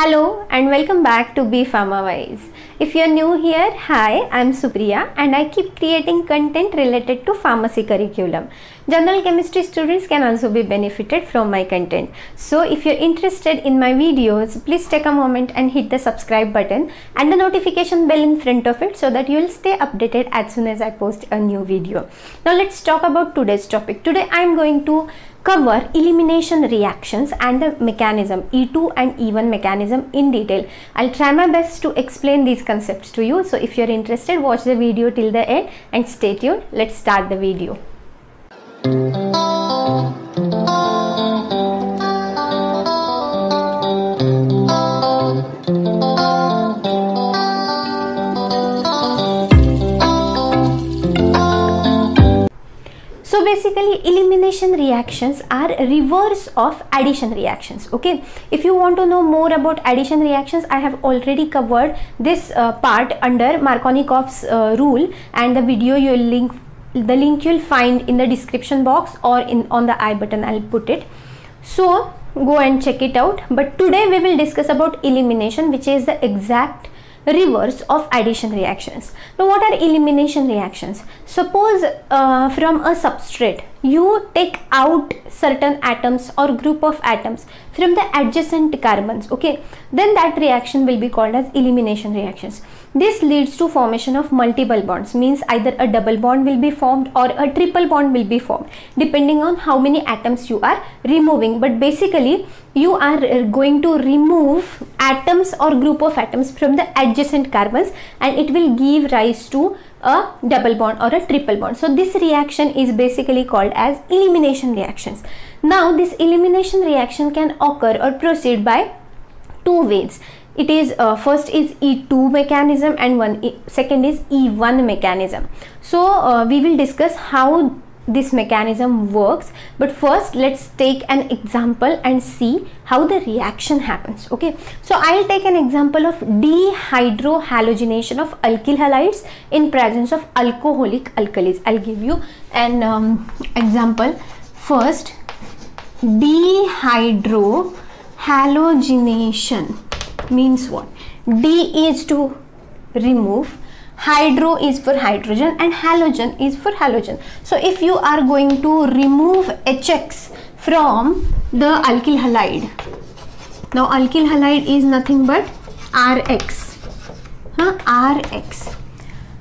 Hello and welcome back to Be Pharma Wise. If you're new here, hi, I'm Supriya and I keep creating content related to pharmacy curriculum. General chemistry students can also be benefited from my content. So if you're interested in my videos, please take a moment and hit the subscribe button and the notification bell in front of it so that you will stay updated as soon as I post a new video. Now let's talk about today's topic. Today I'm going to cover elimination reactions and the mechanism E2 and E1 mechanism in detail. I'll try my best to explain these concepts to you. So if you're interested watch the video till the end and stay tuned. Let's start the video. Basically elimination reactions are reverse of addition reactions okay? If you want to know more about addition reactions i have already covered this uh, part under markovnikov's uh, rule and the video you'll link the link you'll find in the description box or in on the i button. I'll put it. So go and check it out. But today we will discuss about elimination which is the exact reverse of addition reactions. Now what are elimination reactions? Suppose uh, from a substrate you take out certain atoms or group of atoms from the adjacent carbons okay then that reaction will be called as elimination reactions this leads to formation of multiple bonds means either a double bond will be formed or a triple bond will be formed depending on how many atoms you are removing but basically you are uh, going to remove atoms or group of atoms from the adjacent carbons and it will give rise to a double bond or a triple bond. So this reaction is basically called as elimination reactions. Now this elimination reaction can occur or proceed by two ways. It is uh, first is E2 mechanism and one e, second is E1 mechanism. So uh, we will discuss how this mechanism works but first let's take an example and see how the reaction happens okay? So i'll take an example of dehydrohalogenation of alkyl halides in presence of alcoholic alkalis. I'll give you an um, example. First dehydrohalogenation means what? D is to remove hydro is for hydrogen and halogen is for halogen. So if you are going to remove hx from the alkyl halide now alkyl halide is nothing but rx huh? rx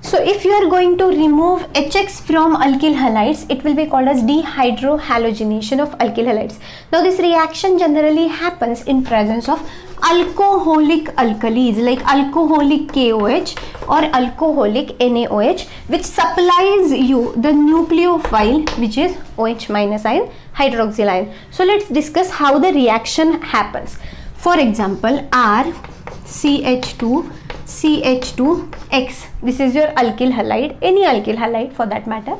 so if you are going to remove hx from alkyl halides it will be called as dehydrohalogenation of alkyl halides now this reaction generally happens in presence of alcoholic alkalis like alcoholic KOH or alcoholic NaOH which supplies you the nucleophile which is OH minus ion hydroxyl ion. So let's discuss how the reaction happens. For example R CH2 CH2X this is your alkyl halide any alkyl halide for that matter.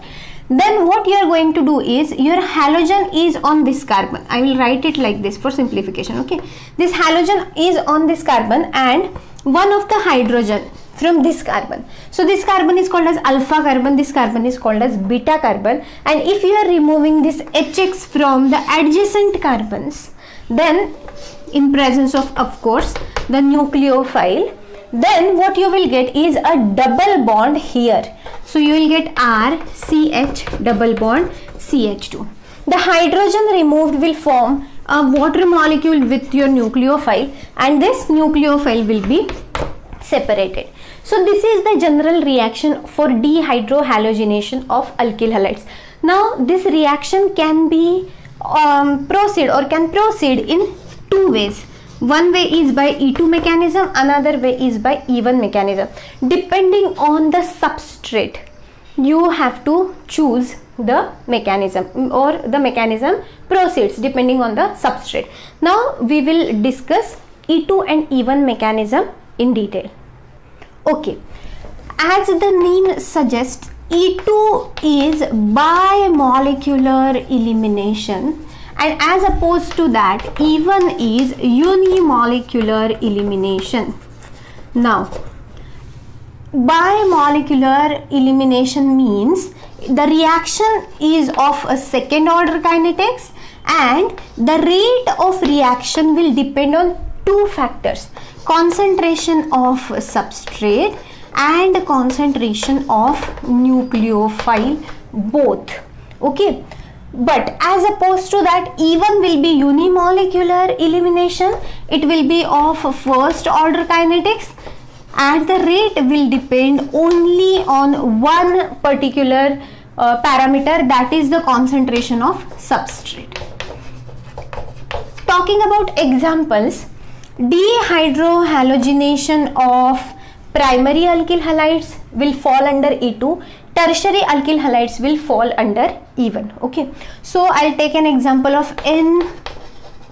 Then what you are going to do is your halogen is on this carbon. I will write it like this for simplification okay? This halogen is on this carbon and one of the hydrogen from this carbon. So this carbon is called as alpha carbon this carbon is called as beta carbon. And if you are removing this hx from the adjacent carbons then in presence of of course the nucleophile then what you will get is a double bond here. So you will get RCH double bond CH2 the hydrogen removed will form a water molecule with your nucleophile and this nucleophile will be separated. So this is the general reaction for dehydrohalogenation of alkyl halides. Now this reaction can be um, proceed or can proceed in two ways one way is by E2 mechanism, another way is by E1 mechanism. Depending on the substrate, you have to choose the mechanism mm, or the mechanism proceeds depending on the substrate. Now we will discuss E2 and E1 mechanism in detail. Okay, as the name suggests, E2 is bimolecular elimination and as opposed to that E1 is unimolecular elimination. Now bimolecular elimination means the reaction is of a second order kinetics and the rate of reaction will depend on two factors concentration of substrate and concentration of nucleophile both. Okay but as opposed to that E1 will be unimolecular elimination. It will be of first order kinetics. And the rate will depend only on one particular uh, parameter that is the concentration of substrate. Talking about examples dehydrohalogenation of primary alkyl halides will fall under E2 tertiary alkyl halides will fall under E1 okay? So I'll take an example of N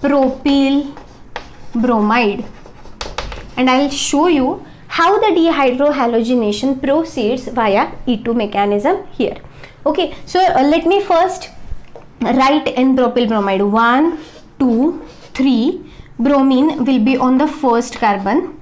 propyl bromide. And I'll show you how the dehydrohalogenation proceeds via E2 mechanism here okay? So uh, let me first write N propyl bromide. 1 2 3 bromine will be on the first carbon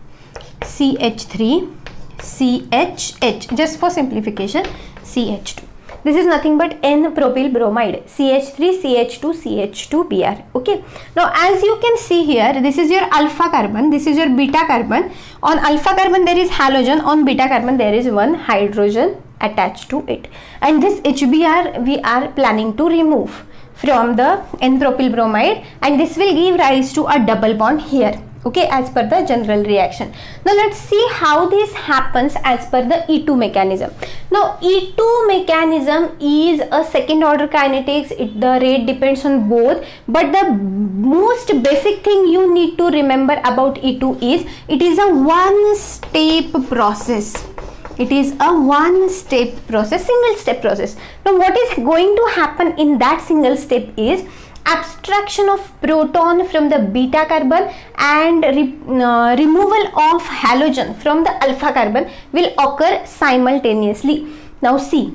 CH3 CHH just for simplification CH2. This is nothing but N-propyl bromide CH3 CH2 CH2 Br. Okay. Now as you can see here, this is your alpha carbon, this is your beta carbon. On alpha carbon there is halogen, on beta carbon there is one hydrogen attached to it. And this HBr we are planning to remove from the N-propyl bromide and this will give rise to a double bond here okay as per the general reaction. Now let's see how this happens as per the E2 mechanism. Now E2 mechanism is a second order kinetics. It, the rate depends on both. But the most basic thing you need to remember about E2 is it is a one step process. It is a one step process single step process. Now what is going to happen in that single step is abstraction of proton from the beta carbon and re, uh, removal of halogen from the alpha carbon will occur simultaneously. Now see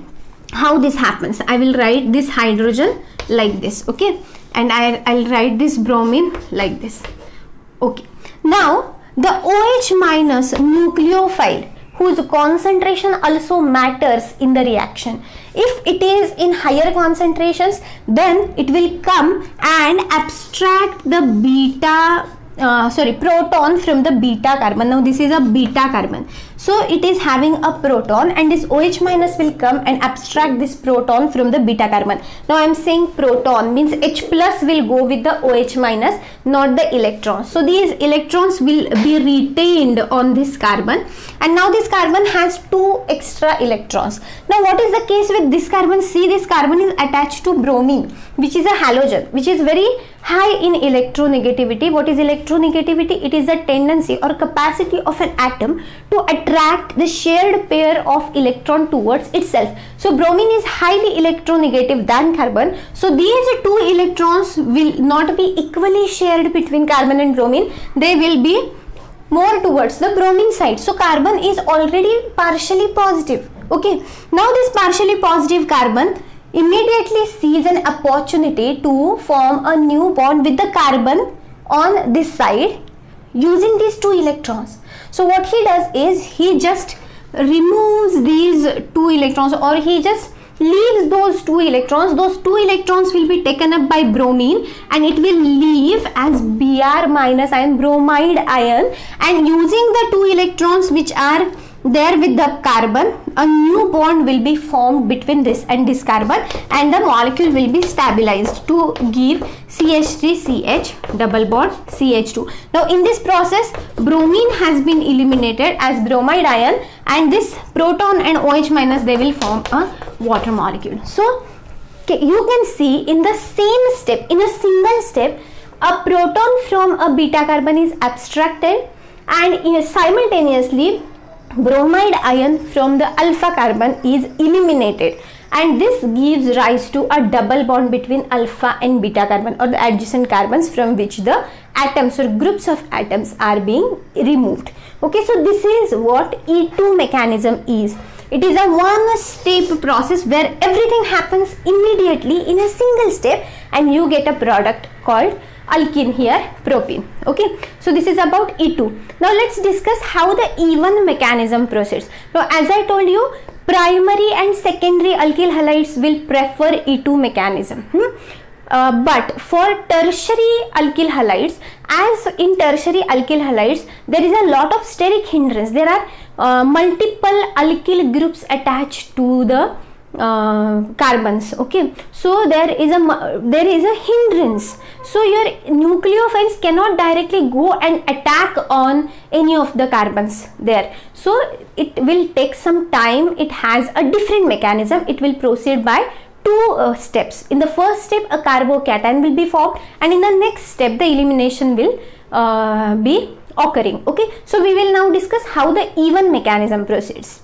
how this happens. I will write this hydrogen like this okay and I, I'll write this bromine like this okay. Now the OH minus nucleophile whose concentration also matters in the reaction. If it is in higher concentrations then it will come and abstract the beta uh, sorry proton from the beta carbon. Now this is a beta carbon so it is having a proton and this OH minus will come and abstract this proton from the beta carbon now I am saying proton means H plus will go with the OH minus not the electrons so these electrons will be retained on this carbon and now this carbon has two extra electrons now what is the case with this carbon see this carbon is attached to bromine which is a halogen which is very high in electronegativity. What is electronegativity? It is a tendency or capacity of an atom to attract the shared pair of electron towards itself. So bromine is highly electronegative than carbon. So these two electrons will not be equally shared between carbon and bromine. They will be more towards the bromine side. So carbon is already partially positive. Okay. Now this partially positive carbon immediately sees an opportunity to form a new bond with the carbon on this side using these two electrons. So what he does is he just removes these two electrons or he just leaves those two electrons. Those two electrons will be taken up by bromine and it will leave as Br minus ion bromide ion and using the two electrons which are there with the carbon a new bond will be formed between this and this carbon and the molecule will be stabilized to give CH3CH double bond CH2 now in this process bromine has been eliminated as bromide ion and this proton and OH minus they will form a water molecule. So you can see in the same step in a single step a proton from a beta carbon is abstracted and uh, simultaneously bromide ion from the alpha carbon is eliminated. And this gives rise to a double bond between alpha and beta carbon or the adjacent carbons from which the atoms or groups of atoms are being removed. Okay so this is what E2 mechanism is. It is a one step process where everything happens immediately in a single step and you get a product called alkene here propene okay? So this is about E2 now let's discuss how the E1 mechanism proceeds now as I told you primary and secondary alkyl halides will prefer E2 mechanism hmm? uh, but for tertiary alkyl halides as in tertiary alkyl halides there is a lot of steric hindrance. There are uh, multiple alkyl groups attached to the uh, carbons okay? So there is a there is a hindrance. So your nucleophiles cannot directly go and attack on any of the carbons there. So it will take some time. It has a different mechanism. It will proceed by two uh, steps. In the first step a carbocation will be formed and in the next step the elimination will uh, be occurring okay? So we will now discuss how the E1 mechanism proceeds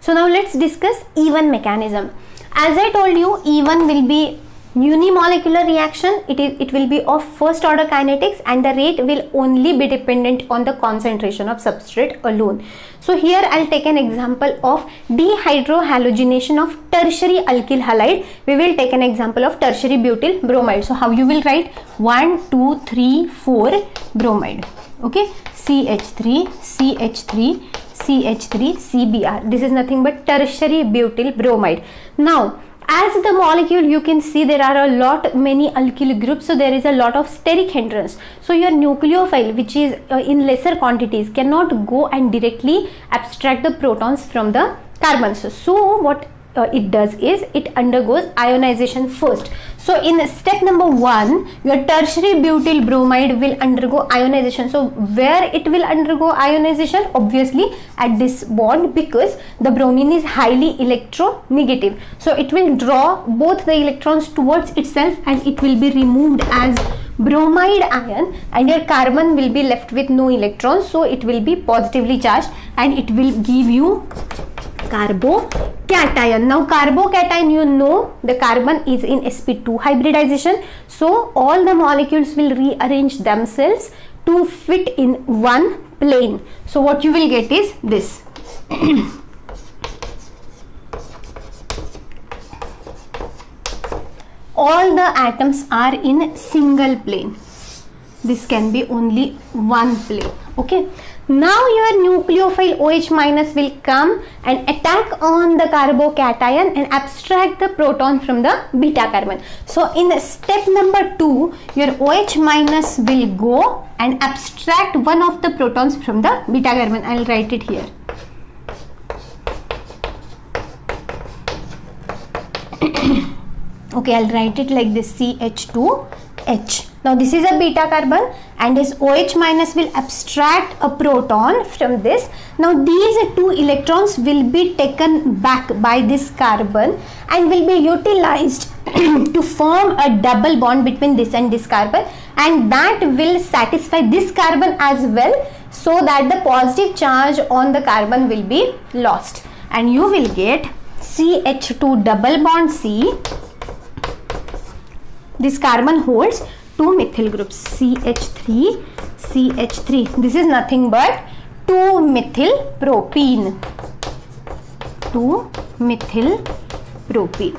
so now let's discuss E1 mechanism. As I told you, E1 will be unimolecular reaction. It, is, it will be of first order kinetics and the rate will only be dependent on the concentration of substrate alone. So here I'll take an example of dehydrohalogenation of tertiary alkyl halide. We will take an example of tertiary butyl bromide. So how you will write 1, 2, 3, 4 bromide. Okay, CH3, CH3, CH3 CBr. This is nothing but tertiary butyl bromide. Now, as the molecule you can see there are a lot many alkyl groups so there is a lot of steric hindrance. So your nucleophile which is uh, in lesser quantities cannot go and directly abstract the protons from the carbons so what uh, it does is it undergoes ionization first. So in step number one your tertiary butyl bromide will undergo ionization. So where it will undergo ionization? Obviously at this bond because the bromine is highly electronegative. So it will draw both the electrons towards itself and it will be removed as bromide ion and your carbon will be left with no electrons. So it will be positively charged and it will give you carbocation. Now carbocation you know the carbon is in sp2 hybridization. So all the molecules will rearrange themselves to fit in one plane. So what you will get is this. all the atoms are in single plane. This can be only one plane. Okay. Now your nucleophile OH minus will come and attack on the carbocation and abstract the proton from the beta carbon. So in step number 2 your OH minus will go and abstract one of the protons from the beta carbon. I will write it here. okay I'll write it like this CH2H now this is a beta carbon and this OH minus will abstract a proton from this. Now these two electrons will be taken back by this carbon and will be utilized to form a double bond between this and this carbon. And that will satisfy this carbon as well so that the positive charge on the carbon will be lost. And you will get CH2 double bond C. This carbon holds two methyl groups CH3 CH3 this is nothing but 2 methyl propene. 2 methyl propene.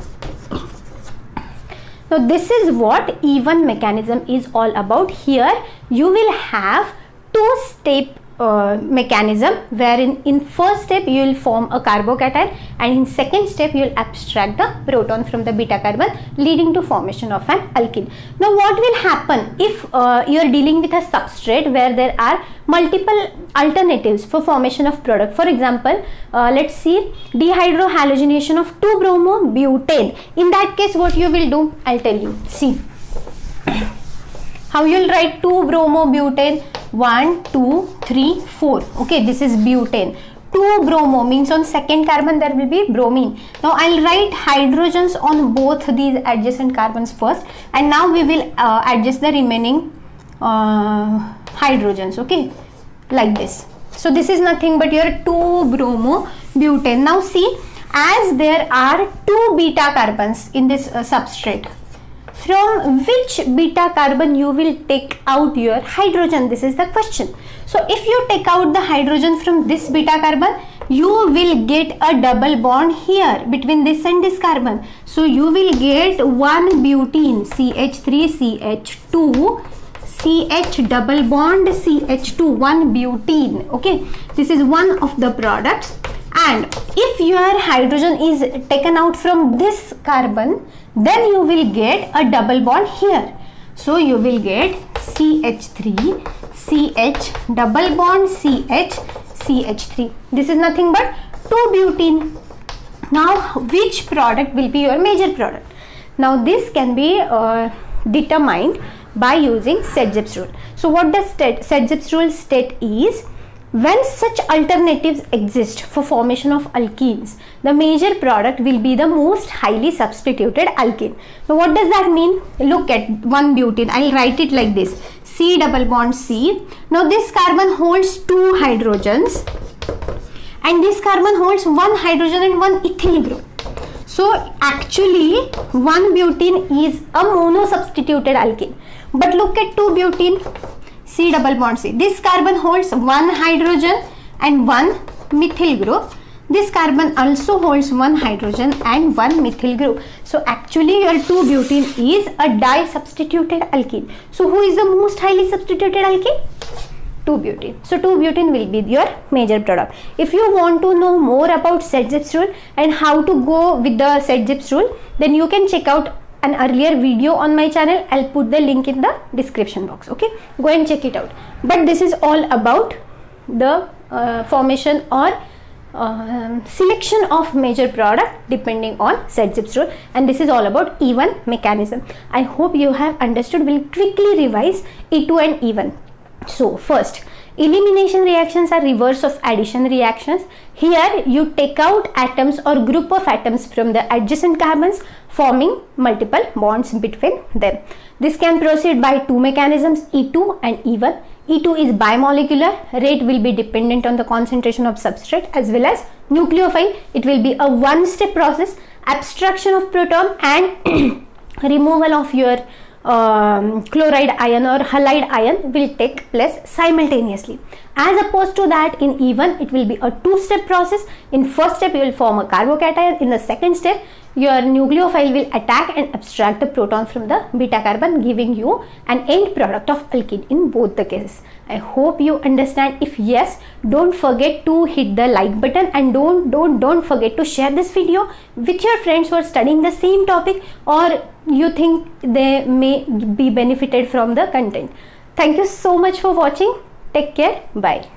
Now this is what E1 mechanism is all about. Here you will have two step uh, mechanism wherein in first step you will form a carbocation and in second step you will abstract the proton from the beta carbon leading to formation of an alkene. Now what will happen if uh, you are dealing with a substrate where there are multiple alternatives for formation of product. For example, uh, let's see dehydrohalogenation of 2-bromo-butane. In that case what you will do? I'll tell you. See how you will write 2-bromo-butane 1, 2, 3, 4. Okay, this is butane. 2 bromo means on second carbon there will be bromine. Now I'll write hydrogens on both these adjacent carbons first and now we will uh, adjust the remaining uh, hydrogens okay like this. So this is nothing but your 2 bromo butane. Now see as there are 2 beta carbons in this uh, substrate from which beta carbon you will take out your hydrogen? This is the question. So if you take out the hydrogen from this beta carbon you will get a double bond here between this and this carbon. So you will get one butene ch3 ch2 ch double bond ch2 one butene. Okay? This is one of the products and if your hydrogen is taken out from this carbon then you will get a double bond here. So you will get CH3 CH double bond CH CH3 this is nothing but 2-butene now which product will be your major product? Now this can be uh, determined by using Saytzeff's rule. So what does Saytzeff's rule state is when such alternatives exist for formation of alkenes, the major product will be the most highly substituted alkene. So what does that mean? Look at one butene. I'll write it like this. C double bond C. Now this carbon holds two hydrogens and this carbon holds one hydrogen and one ethyl group. So actually one butene is a mono-substituted alkene. But look at two butene C double bond C. This carbon holds one hydrogen and one methyl group. This carbon also holds one hydrogen and one methyl group. So actually your 2-butene is a di-substituted alkene. So who is the most highly substituted alkene? 2-butene. So 2-butene will be your major product. If you want to know more about Saytzeff's rule and how to go with the Saytzeff's rule, then you can check out an earlier video on my channel i'll put the link in the description box okay go and check it out but this is all about the uh, formation or uh, selection of major product depending on Saytzeff's rule and this is all about E1 mechanism. I hope you have understood. We'll quickly revise E2 and E1. So first Elimination reactions are reverse of addition reactions. Here you take out atoms or group of atoms from the adjacent carbons forming multiple bonds between them. This can proceed by two mechanisms E2 and E1. E2 is bimolecular, rate will be dependent on the concentration of substrate as well as nucleophile. It will be a one step process, abstraction of proton and removal of your um, chloride ion or halide ion will take place simultaneously. As opposed to that in E1 it will be a two step process. In first step you will form a carbocation. In the second step your nucleophile will attack and abstract the proton from the beta carbon giving you an end product of alkene in both the cases. I hope you understand. If yes, don't forget to hit the like button and don't don't don't forget to share this video with your friends who are studying the same topic or you think they may be benefited from the content. Thank you so much for watching. Take care. Bye.